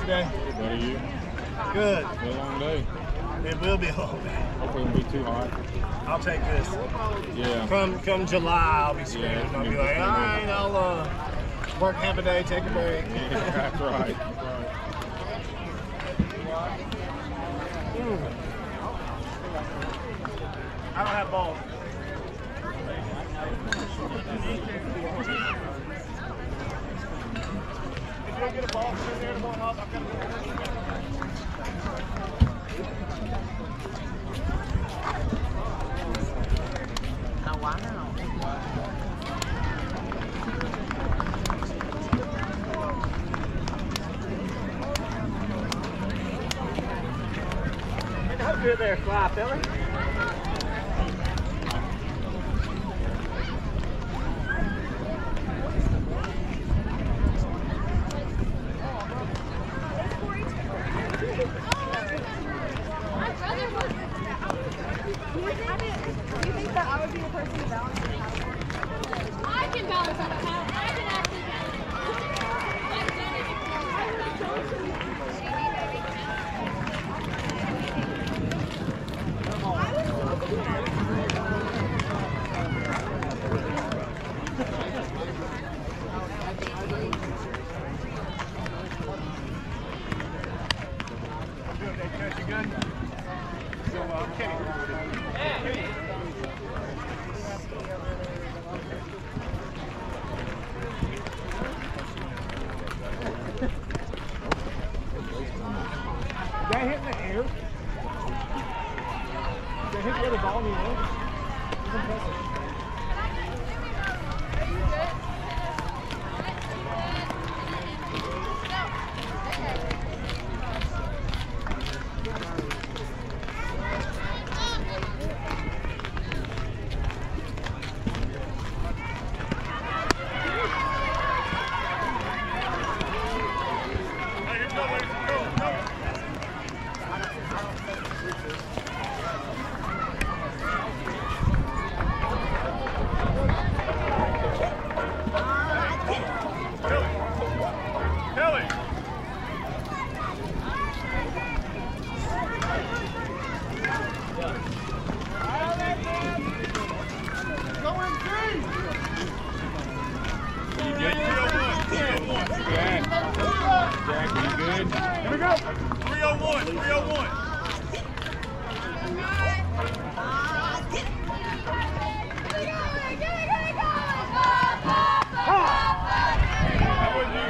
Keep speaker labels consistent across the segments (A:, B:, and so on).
A: today?
B: Good, buddy. You?
A: Good.
B: Been a long day.
A: It will be a long day.
B: Hopefully, it won't be too hot.
A: I'll take this.
B: Yeah.
A: Come come July, I'll be screaming.
B: Yeah,
A: I'll be like, all right, I'll uh, work half a day, take a break.
B: Yeah, that's right. That's right.
A: I don't have balls. If you don't get a ball from there to one I've got to good there, fly fella.
B: Are you good?
A: Here we go. 301, 301. That wasn't you.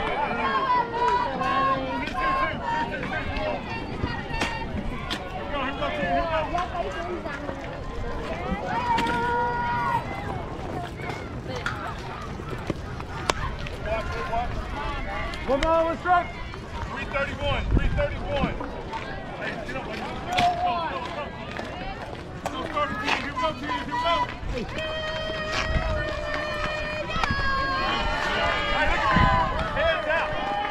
A: Me too, too, too, too, too. Here we go, here we go, here we go. Watch, watch. One more, one strike. 331, 331. Hey, get up, buddy. Go, go, go, go. Go, start it, team. Here we go, team. Here we go. Hey, look at me. Hands out.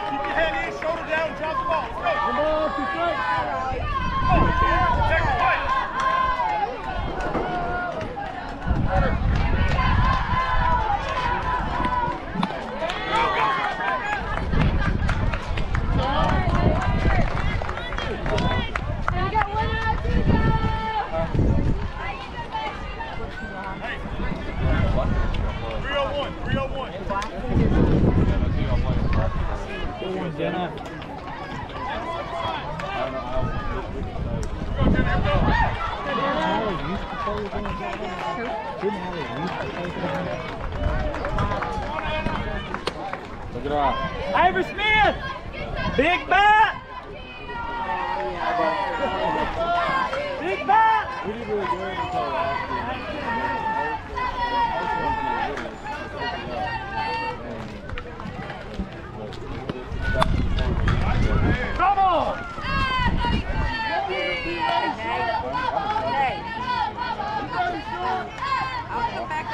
A: Keep your head in, shoulder down, drop the ball. Let's go. Come on, two strikes. Go, take a fight.
C: And we got one out, two to go.
A: 301, 301.
B: Yeah, let's see y'all play.
D: Jenna.
B: I don't know. I
A: Go, Jimmy, here we go.
D: Allie used to play with him. Didn't Allie used to play with him?
B: Look at that.
D: Ivor Smith! Big bat! Big bat!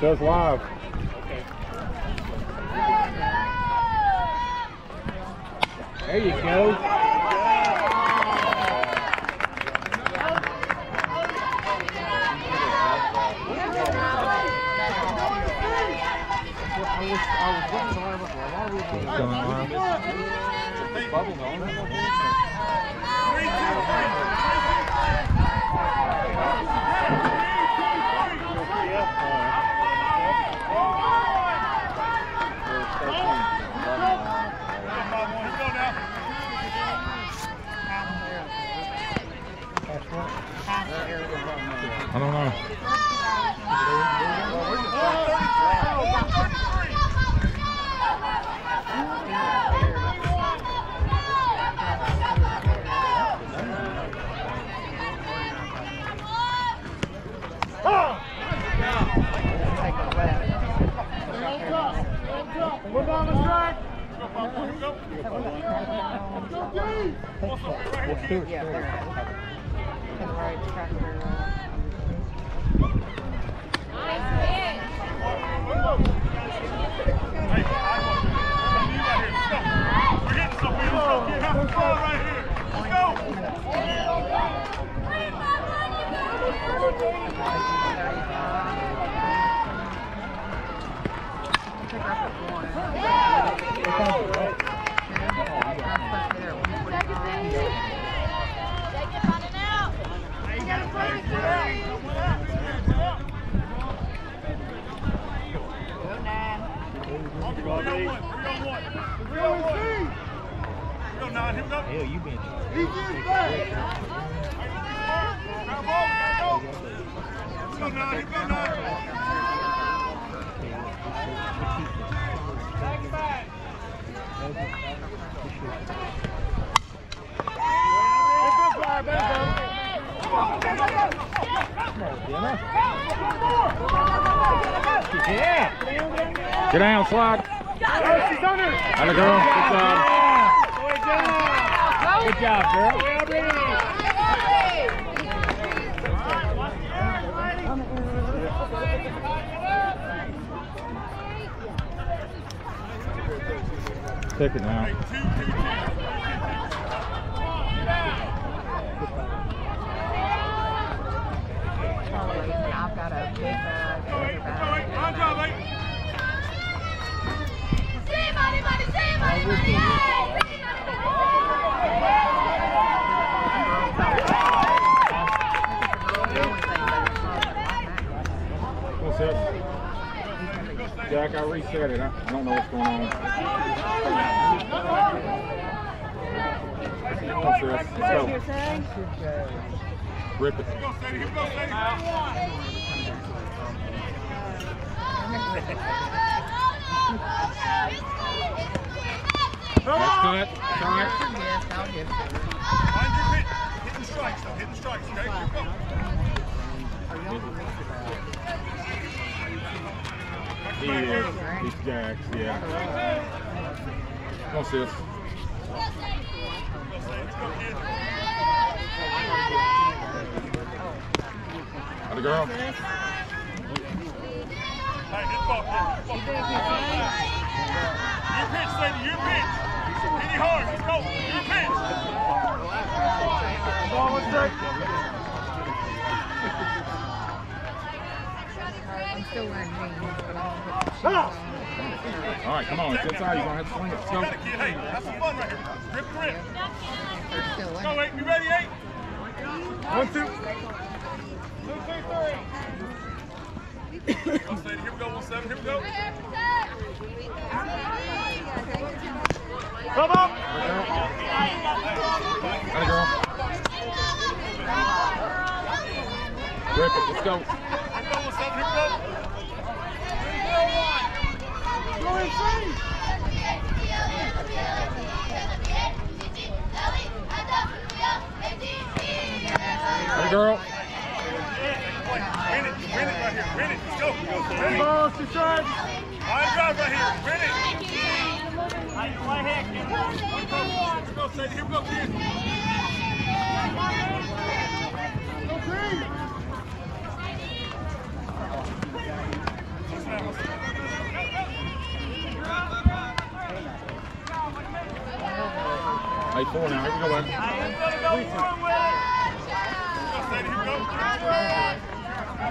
B: Says live.
D: There you go. I was, I was looking around for a lot of reasons.
B: It's going live.
D: Bubble going.
A: Three, two, three. Five, one. Here we go now.
B: I don't know.
A: Move on the track. Here we go.
D: Well, Stuart's
E: Yeah,
D: still-
E: perfect. For the right tractor.
A: Hey, I want you. Come you right here. Let's go. We're getting somewhere. Let's go. Get half the ball right here. Let's go.
E: Pick up at one. Not supposed to be there at 145. Go nine.
A: Three on one. Three on one. Three on one. Go, nine. Here we go.
D: Hell, you been.
A: Grab ball. We gotta go. Go. Here we go, nine.
D: Yeah.
B: Get down, slide. Atta girl. Good job.
D: Good job, girl.
B: Take it now.
E: I've got a big bag.
A: Eight.
E: bag.
A: Line drive, eight.
B: What's this? Jack, I reset it. I, I don't know what's going on. What's this? Let's go. Rip it.
A: Here we go, Sadie. Here we go, Sadie.
B: That's cut. Try it.
E: Yes, I'll give it to her.
A: Mind your hit. Hitting strikes, though. Hitting strikes, okay? Here we go.
B: Is. He's Jack's, yeah.
A: Let's go, kid.
B: Atta girl.
A: Hey, hit ball. Hit ball. Your. Your pitch. Hit it hard. Let's go. Your pitch. Ball straight.
E: I'm still wearing jeans, but I'm gonna put the ah! on.
B: All right, come on. It's inside. You're going to have to swing it. Let's
A: You
B: go.
A: got it, kid. Hey, have some fun right here. Grip, grip.
E: They're still in
A: Go, eight. You ready, eight? One, two. Two, two, three. Go, Here we go. One, seven. Here we go. Come up.
B: Atta girl. Rip it. Let's go.
A: Here we go. One, seven. Here we go.
B: Atta girl.
A: Win it. Win it right here. Win it. Let's go. Win. Balls to side. Line drive right here. Win it. Let's go, Sadie. Here we go, kid. Go, team.
B: Four now. Here we go, bud.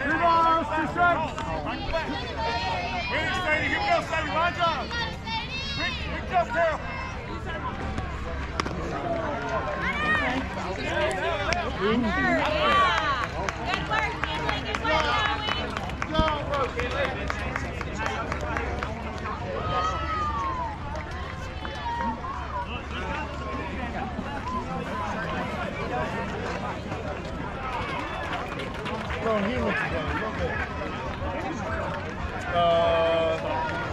A: Three balls, two strikes. Ready, Sadie. Here we go, Sadie. Line drive. Quick, quick jump, Carol. Uh,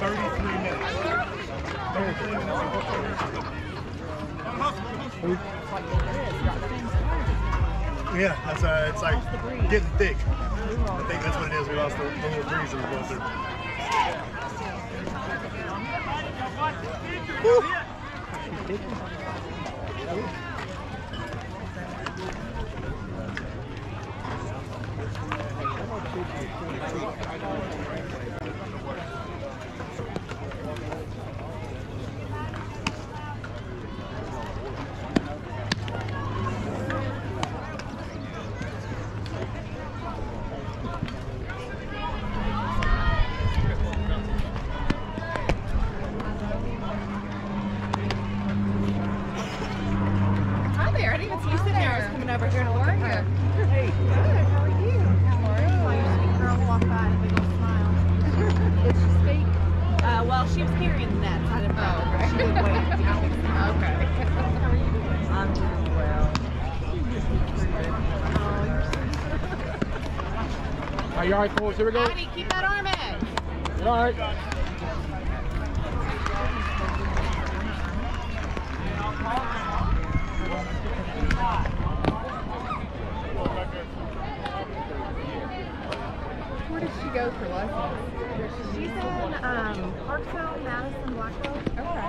A: 33 minutes. 33 minutes. Yeah, that's uh, it's like getting thick. I think that's what it is. We lost the, the little breeze that was going through.
E: Hi I'm not sure if you're going to
C: be able to
B: do that. All right, boys? Here we go.
E: Heidi, keep that arm in.
B: All right?
E: Where did she go for lessons?
C: She's in um, Parksville, Madison, Blackwell.
E: Okay.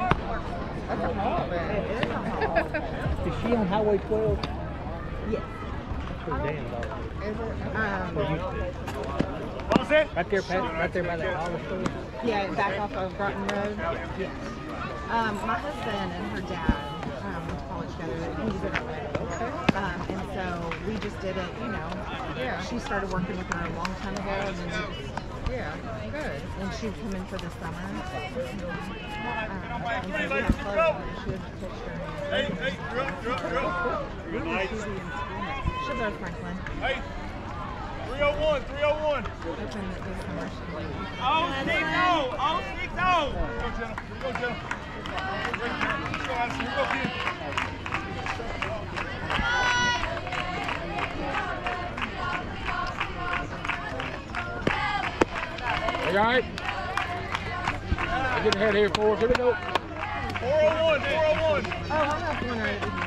E: That's a haul then.
C: It is a haul.
D: Is she on Highway 12?
C: Yes.
D: Pretty damn dog.
E: Is it?
C: Um,
A: What was it?
D: Right there, past, right there by the dollar store.
C: yeah, back off of Broughton Road. Um, my husband and her dad um, went to college together. He's in LA. Um, and so we just did it, you know.
E: Yeah.
C: She started working with her a long time ago, and then we just,
E: Yeah. Good.
C: and she'd come in for the summer. Um, and so we
A: Ladies,
C: clothes
A: go.
C: She has a picture.
A: Hey, hey, you're up, you're up, you're up. Good night.
C: Should go to Franklin.
A: Hey, 301, 301.
C: Open the commercial.
A: Oh, six oh, oh, six oh. Go, Jenna. Go, Jenna. Go, Addison. Go,
B: Ken. You Go, I Go, ahead Go, four. Go, we go.
A: 401, 401.
C: Oh,
B: I'm
E: not 401.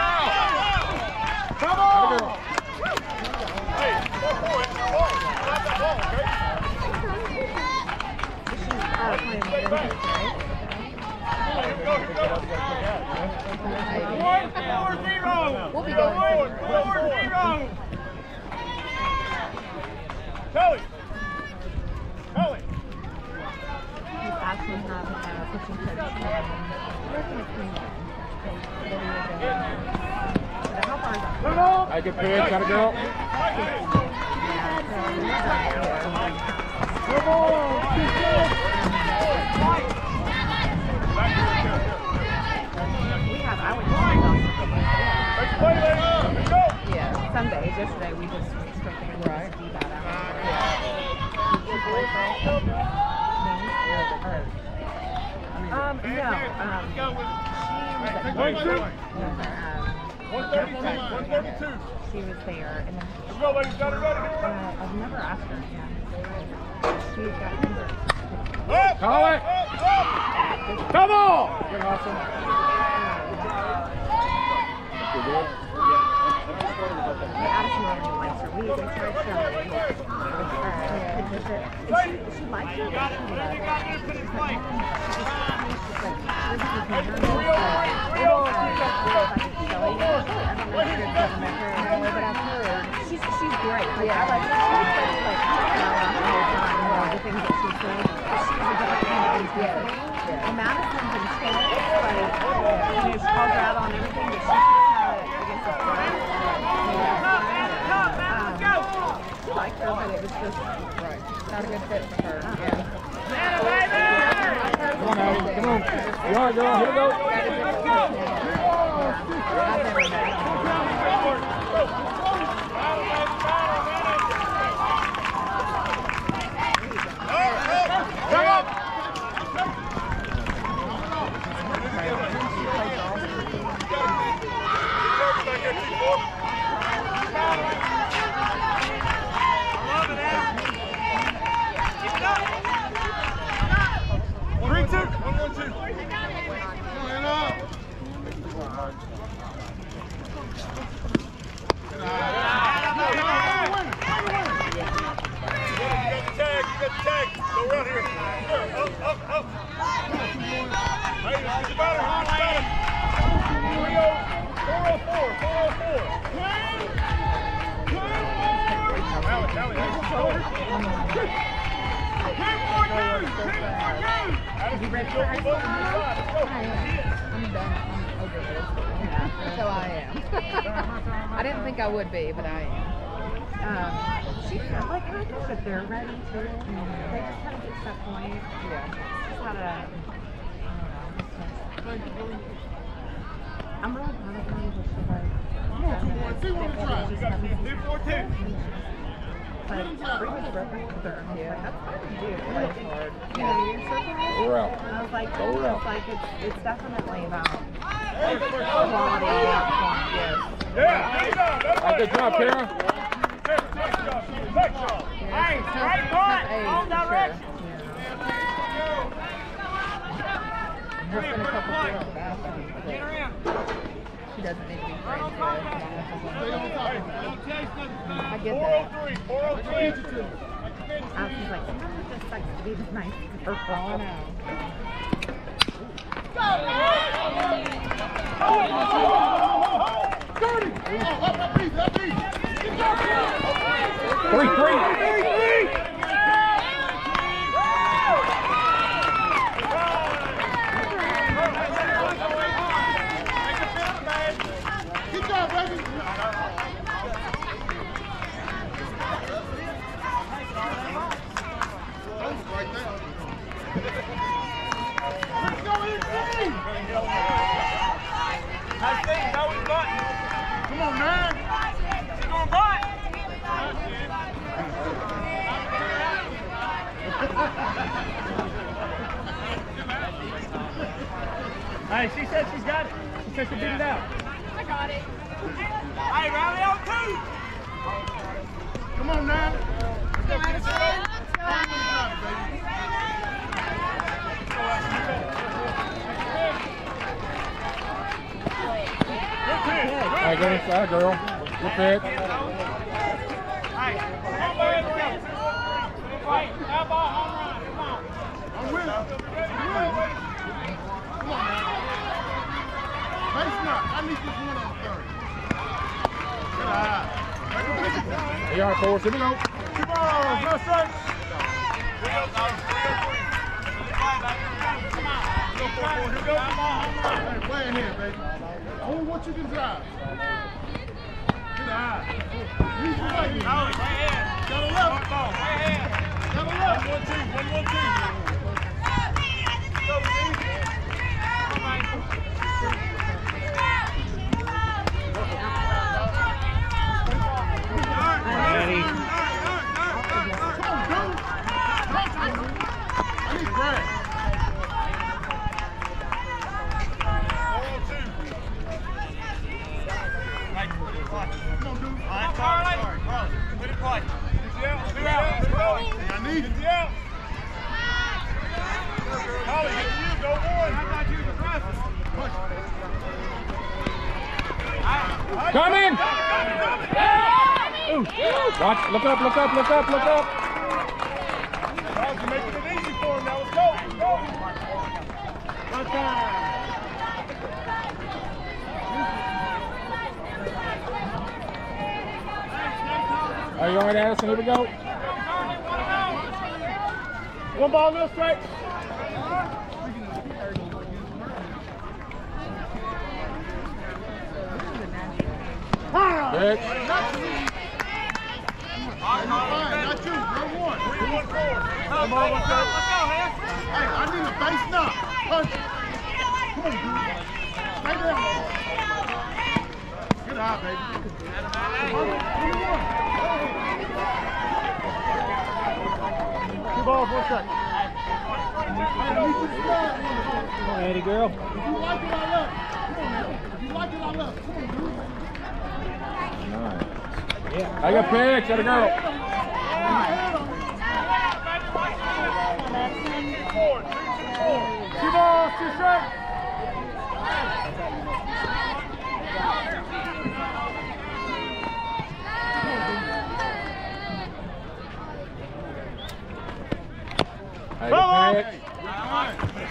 A: Come on.
C: Uh, uh, far is that?
A: Come on.
B: Hey, good pitch. Had a girl.
A: Come on.
C: We have, I would just
A: Let's play, go.
E: Yeah.
C: some days. Yesterday we just the wind
E: Right.
C: do that after. Um, no, um, she was at she was there, and then
A: go, ladies. Got it ready.
C: uh, I've never asked her again. She's got
A: Up,
B: Call it.
A: up, up.
B: Come on! Good hustle. Good good.
E: Addison really likes her. We, we started showing with her pictures she, she likes her.
A: Got it. Whatever you got to put it in play.
E: She's, she's. Like, I like her. She's like, like, you know, the whole time, you know, the things that she's doing. She's a different kind of intensity. And Madison's intense. Like, you know, she calls her out on everything, but she's kind of against the. Um, she liked her, but it was just right. not a good fit for her. Yeah.
B: Come on, Abby. Come on. You all right, girl? Here we go.
E: I've
A: Gracias.
E: I'm done. I'm over this. Yeah, so I am. I didn't think I would be, but I am.
C: Um, she felt like I think that they're ready to. They just kind of get to that point.
E: Yeah.
C: Just had a. I'm really proud of her. that she like.
A: Come on, see what we try. You got two, four, two.
C: Like, bring this record with her. I'm
E: Yeah.
C: like, that's hard to do. Like, you know, you're circling
B: We're out.
C: And I was like,
B: Go
C: it's
B: around.
C: like it's, it's definitely about quality, not quantity.
A: Yeah, there you go. That's
B: All right, good job, Kara.
A: Next, next job, next job.
E: Hey, straight point, all direction. There's been a couple things about that.
A: Get her in.
E: She doesn't need to be friends with. I get that.
A: 403, 403.
C: I was like, sometimes it just likes to be the nice girl.
E: Oh, no.
B: Three, three.
A: Eugene. How's things? How we got? Come on, man. She's going butt.
D: Hey, she said she's got it. She said she figured it out.
C: I got it.
A: Hey, rally on two. Come on, now.
B: All right, go inside, girl. Good pitch.
A: Hey, come on, let's go. Fight. That ball home run. Come on. I'm with you. Come on, man. Base knock. I need this one on third. Good eye.
B: Here you are, Forrest. Here we go.
A: Two balls. No strikes. Three oh three. Three oh three. Come on. Go for it. Here go. Hey, play in. Ready. Ryan, Carl, sorry, Carl. Put it play. Put it out. Put it out. I need it. Put it out. Holly, hit you. Go boy. I got you the process. Push.
D: Come
A: in. Come in. Come in. Come
B: in. Watch. Look up. Look up. Look up. Look up. All right, Addison? Here we go.
F: One ball, no strike.
B: Good.
F: Not you. You're one. Three, one, four. Come on, let's go. Let's go, Hans. Hey, I need a base knock. Punch. Come on, dude. Stay down. Get out, baby. Two balls, one strike.
E: Come on, Eddie girl.
F: If you like it, I love. If you like it, I love. Come on.
B: Nice.
E: Yeah.
B: I got picked. Gotta go.
F: Two balls, two strikes.
B: I
F: Come on.
B: got picked.
F: Go chase the waterfall.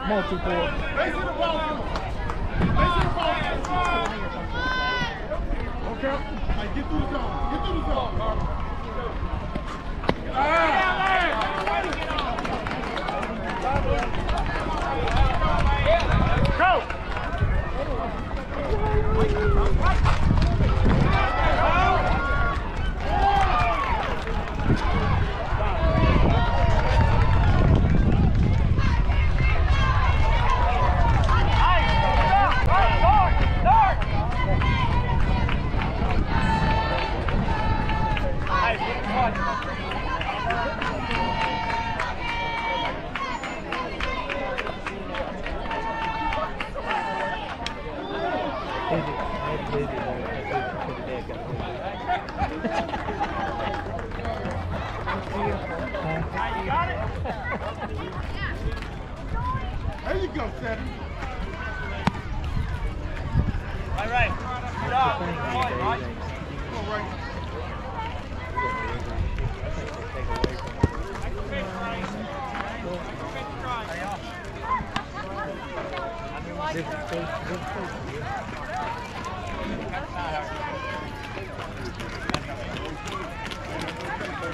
F: Come on,
B: two four.
F: Base of the ball. Base of the ball. Okay. Hey, get through the zone. Get through Go. There you go, Seth. Come on, Ray.
B: Yeah.
D: Taking a look, I ain't taking nowhere after
B: Should we have a solid plate for it, huh?
E: She'll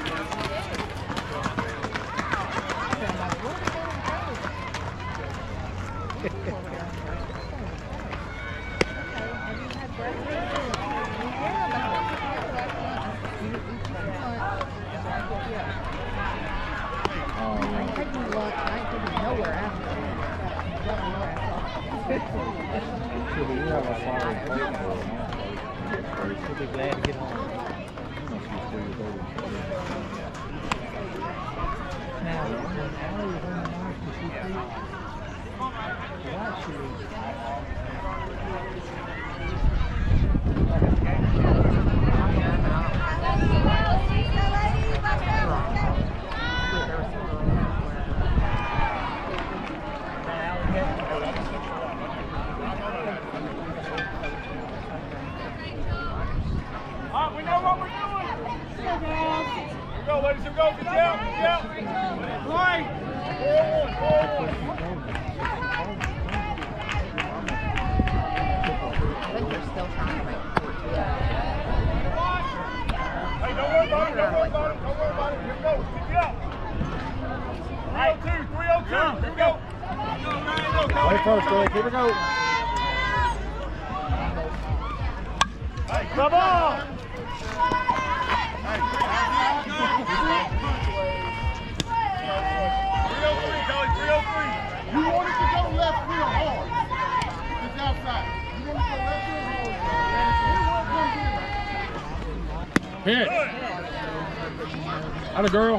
E: glad to get home.
B: Must be three thirty.
E: Now, when Allie was on the march, did she think? Why she was
F: we know what we're doing. Here we go, ladies. Here we go. Get out. Get out. Right. Four, one, four, one.
D: I think they're still trying to make it.
F: Hey, don't worry about it. Don't worry about it. Don't worry
B: go, Stig. Here we go.
A: Hey, come on!
F: You want to go left real hard. It's outside. You want to go left real hard.
B: Hit. Out of girl.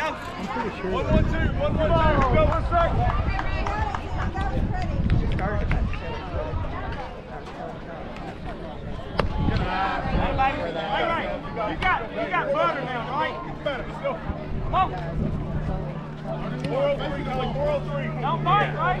D: I'm pretty sure.
A: One, one, two, one, one, two, go, one sec.
E: She started about seven.
A: Hey, lady, hey, lady, you got, you got butter now, right? Better, let's go. Come on. Four oh three, Kelly, four oh three. Don't fight, right?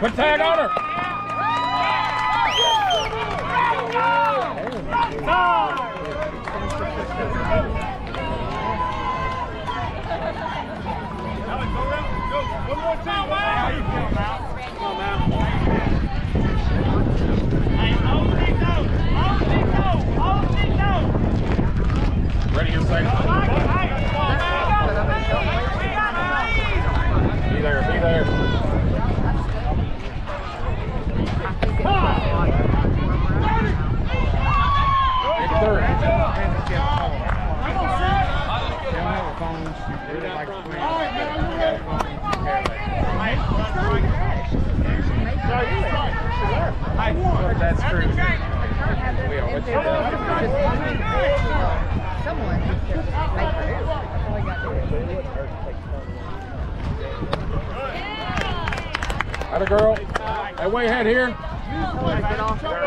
B: Put tag on her.
A: Alex, go around. Go. One more team. How you feeling, Mal? Come on, on.
B: Be there. Be there. Take third.
E: That's true. Someone make her do it. To do.
B: Out of girl. That way ahead here.
E: Get off her.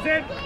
A: Close in.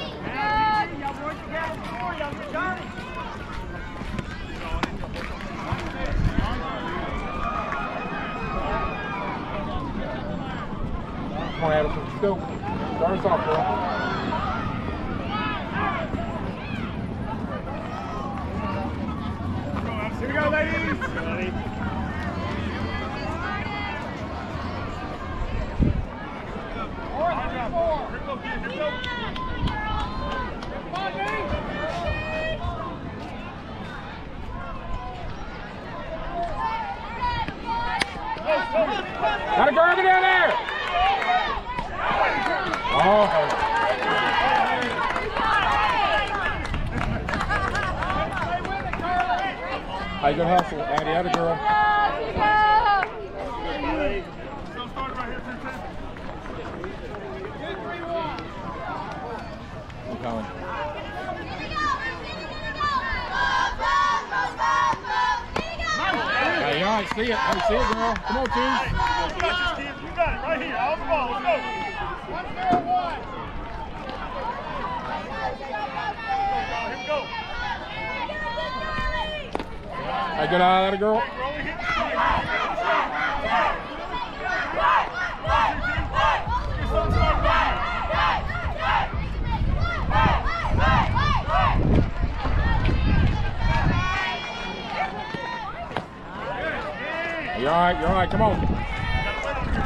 A: I get
B: out of that girl.
A: You're all right, you're all right, come on.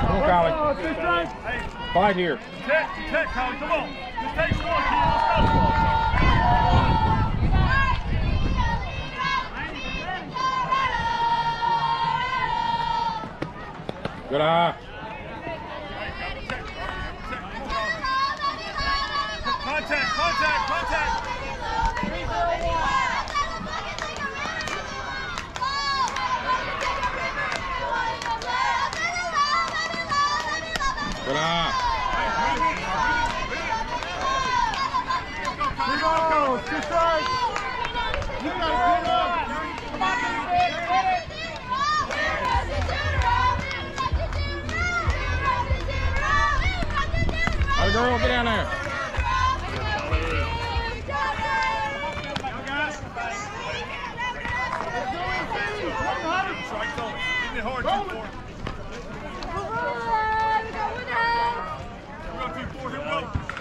A: Come on, Collie.
D: Oh,
A: Fight here.
D: Check, check, Collie. Come on. Just take one.
A: Good eye.
D: Contact, contact, contact.
F: Get
A: down there.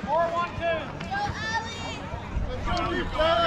D: Four, one, two. Go, Ali.
F: Let's go, you.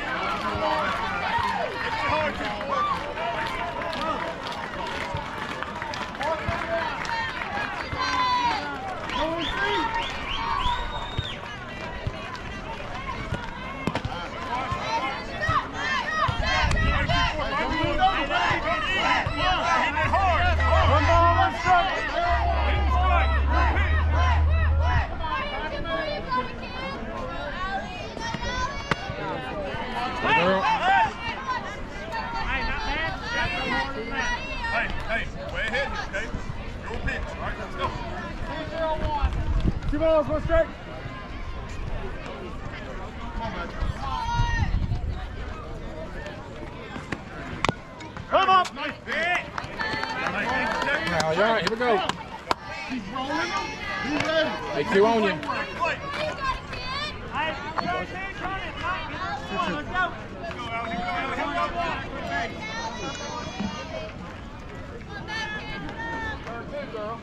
D: Two
A: balls, one strike.
D: Come up! Nice bit!
A: Now, all right, here we go.
F: He's rolling. You ready?
A: They two on you.
F: Girl.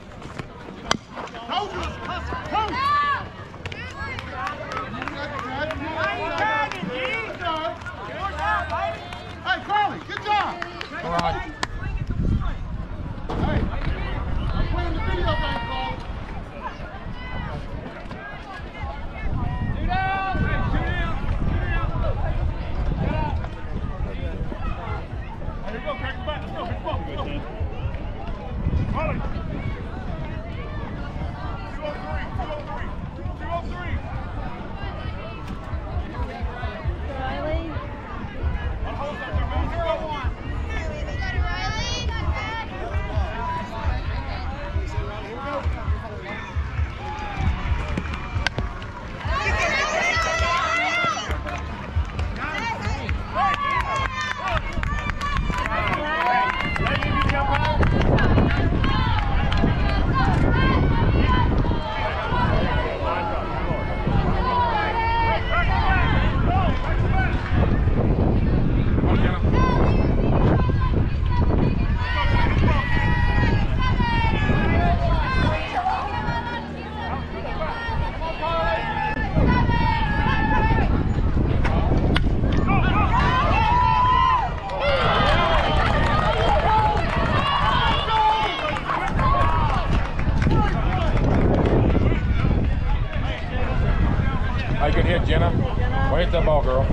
F: girl.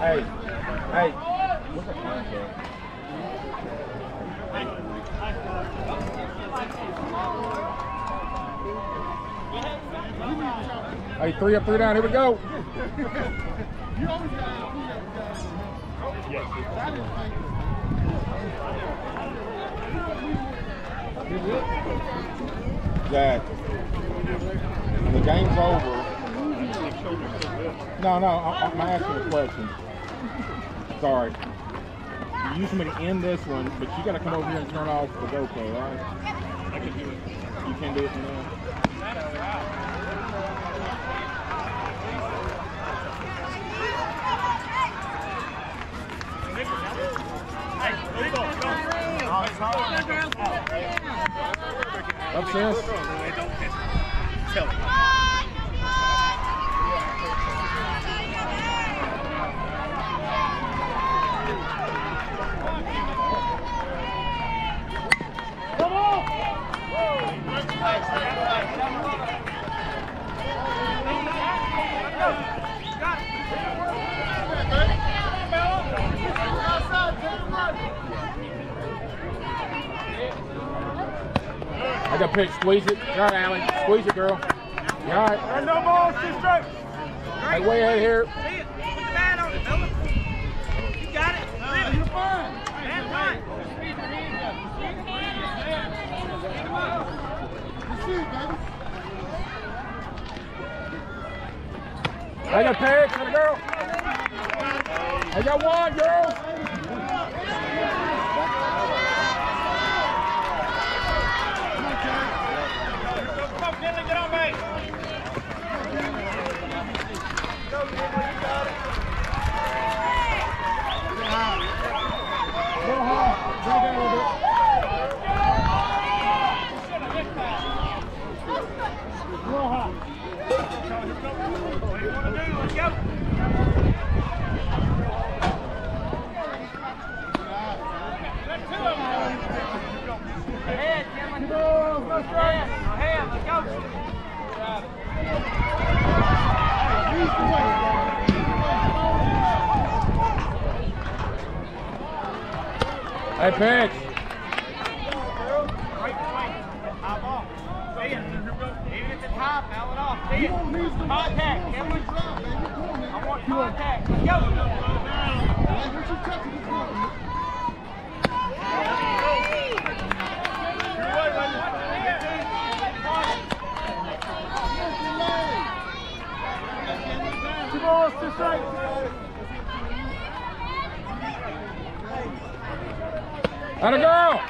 F: Hey, hey, what's the
A: contract? Hey,
B: three up, three down, here we go. The over. No, no, I, I'm asking a question. Sorry. You usually to end this one, but you got to come over here and turn off the GoPro, right? I can do it. You can do it from there. Upstairs. I pitch. Squeeze it. You all right, Allie. Squeeze it, girl. All right?
F: And no balls, two straight.
B: Hey, way ahead here.
F: See it. Put the bat on it, Miller. You got it. Flip it.
A: You're fine.
F: That's right.
A: You see it.
B: I got pitch. Got a girl. I got one, girls.
F: Come on, Kinley, get on base.
A: Go hard. Go down a little bit. Go hard.
F: What do you want ahead, let's go.
A: Lead the way.
B: Hey, pitch.
F: Right swing. High ball. See it. Even at the top, foul it off. See
A: You
F: it.
A: don't need to
F: Contact,
A: You
F: Kinley.
A: drop, baby. Come on, man.
F: I want contact. Let's go.
A: Hey, what you touching this one?
F: Two balls, two strikes.
B: Let her go.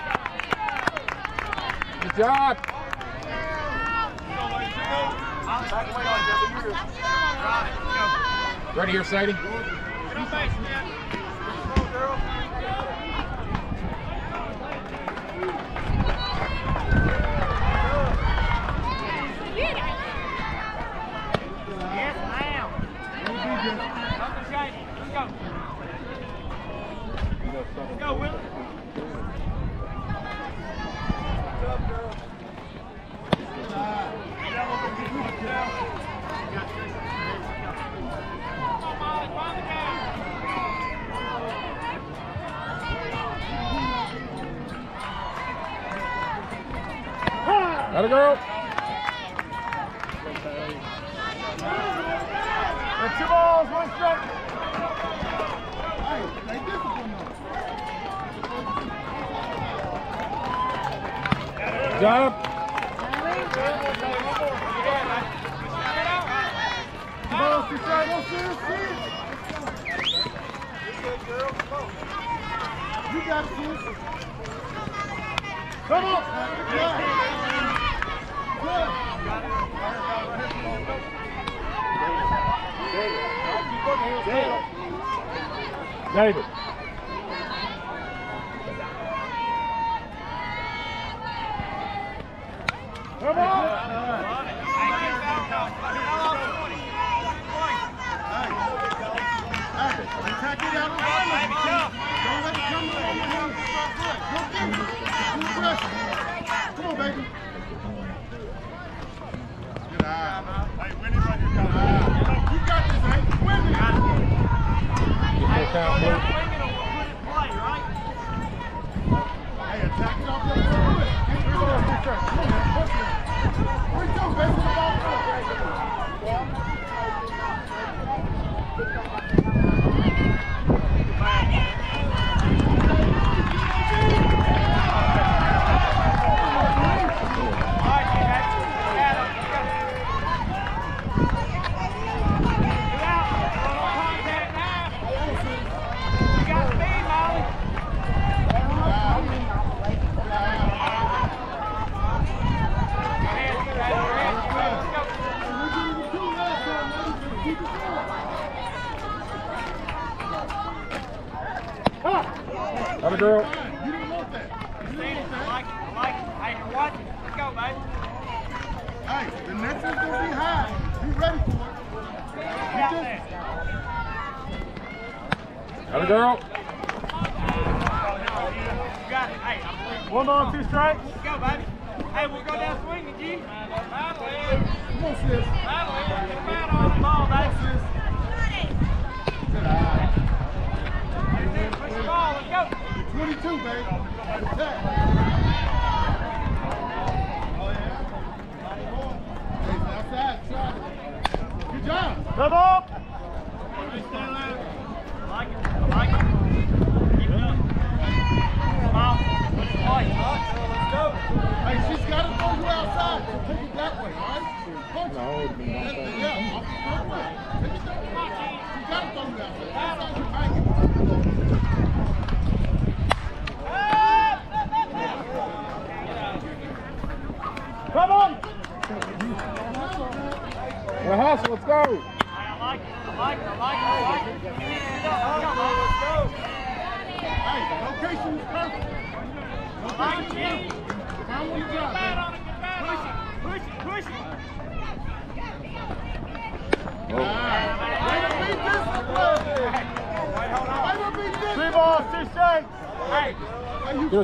B: Good job. Ready here, Sadie?
F: Get on base, man. Come on, girl. Yes, ma'am. Nothing shiny. Let's go. Let's go, Will. Come on, Molly, find the guy.
B: Let her go.
F: That's two balls, one strike.
A: Hey, they discipline though.
B: Good job.
A: Come on, two strikes. Go see it. You got it. Come on. Yeah. Good.
B: David.
A: Come on. Come on, baby. Good eye.
F: Hey, Winnie's right here,
A: Good eye. You got this, Hank. Win it.
B: Full count, Blue.
A: Hey, attack it off your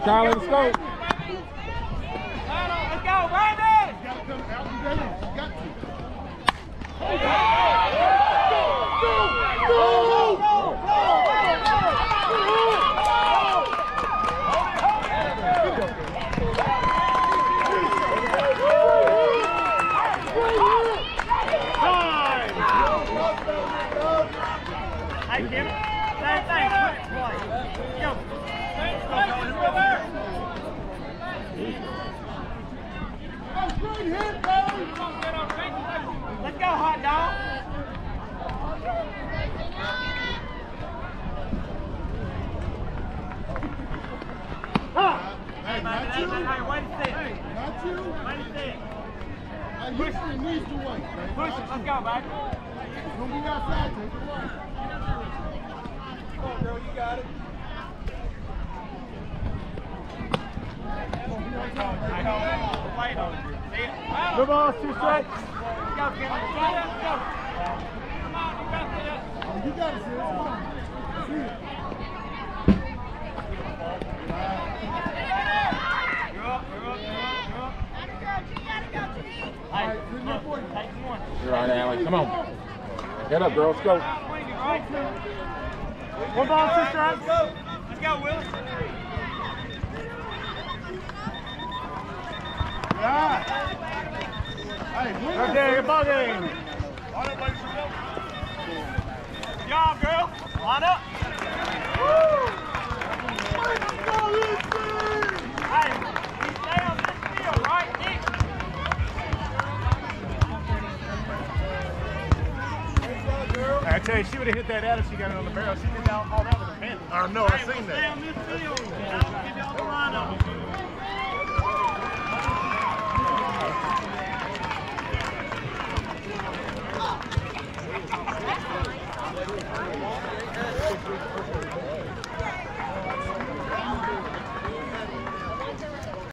F: Kyle, let's go. Push
B: it.
F: Let's go,
D: back. Don't be
B: outside.
D: Come on,
F: girl. You got it. I know. Light on you. See it?
D: Good ball, two strikes.
F: Go, Go, go. Come on, you got this.
B: You got it, sis. Come on. See it.
F: You're
D: on, Allie. Come on. Get up, girl. Let's Go. One ball, sister.
F: Let's go. Let's go, Will.
B: Yeah. Hey, win
D: your ball game.
F: Good job, girl. Line up.
D: Woo. tell you, she would have hit that out if she got it on the barrel. She did all, all that with her hand. I know,
F: I've
D: seen that.
F: This field. I'll give y'all the lineup.